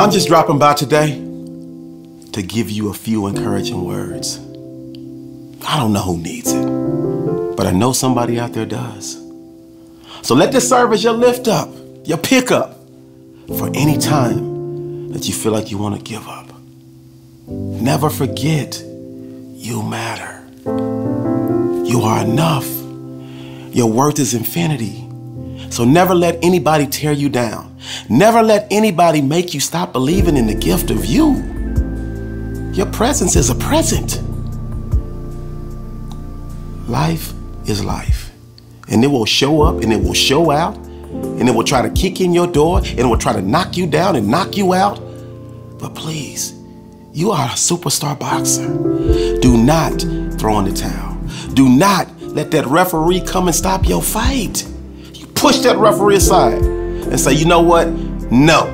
I'm just dropping by today to give you a few encouraging words. I don't know who needs it, but I know somebody out there does. So let this serve as your lift up, your pickup for any time that you feel like you want to give up. Never forget you matter. You are enough. Your worth is infinity. So never let anybody tear you down. Never let anybody make you stop believing in the gift of you. Your presence is a present. Life is life. And it will show up and it will show out and it will try to kick in your door and it will try to knock you down and knock you out. But please, you are a superstar boxer. Do not throw in the towel. Do not let that referee come and stop your fight. Push that referee aside and say, you know what? No,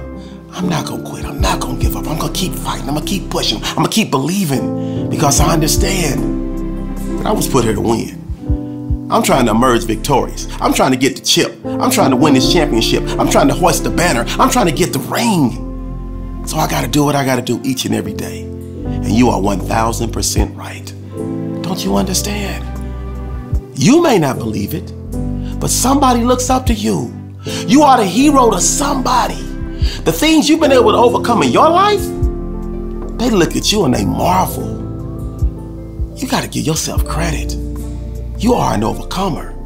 I'm not gonna quit. I'm not gonna give up. I'm gonna keep fighting. I'm gonna keep pushing. I'm gonna keep believing because I understand that I was put here to win. I'm trying to emerge victorious. I'm trying to get the chip. I'm trying to win this championship. I'm trying to hoist the banner. I'm trying to get the ring. So I gotta do what I gotta do each and every day. And you are 1000% right. Don't you understand? You may not believe it, but somebody looks up to you. You are the hero to somebody. The things you've been able to overcome in your life, they look at you and they marvel. You gotta give yourself credit. You are an overcomer.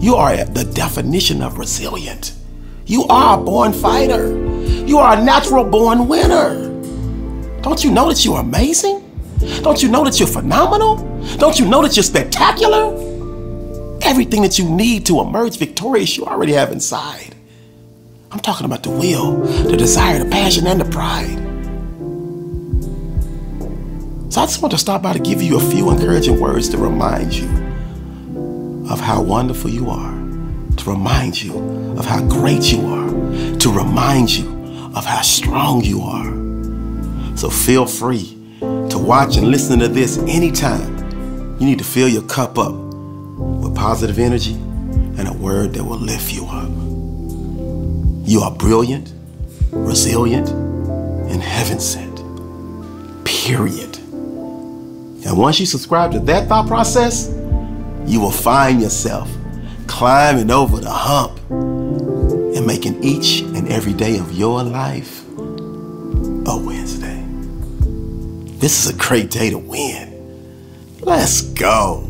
You are the definition of resilient. You are a born fighter. You are a natural born winner. Don't you know that you're amazing? Don't you know that you're phenomenal? Don't you know that you're spectacular? Everything that you need to emerge victorious, you already have inside. I'm talking about the will, the desire, the passion, and the pride. So I just want to stop by to give you a few encouraging words to remind you of how wonderful you are, to remind you of how great you are, to remind you of how strong you are. So feel free to watch and listen to this anytime. You need to fill your cup up positive energy and a word that will lift you up. You are brilliant, resilient, and heaven sent. Period. And once you subscribe to that thought process, you will find yourself climbing over the hump and making each and every day of your life a WINSday. This is a great day to win. Let's go.